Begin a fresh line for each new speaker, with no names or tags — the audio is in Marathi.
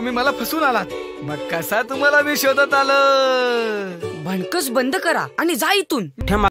तुम्ही मला फसून आलात. मग कसा तुम्हाला मी शोधत आलं?
भणकस बंद करा आणि जा इथून.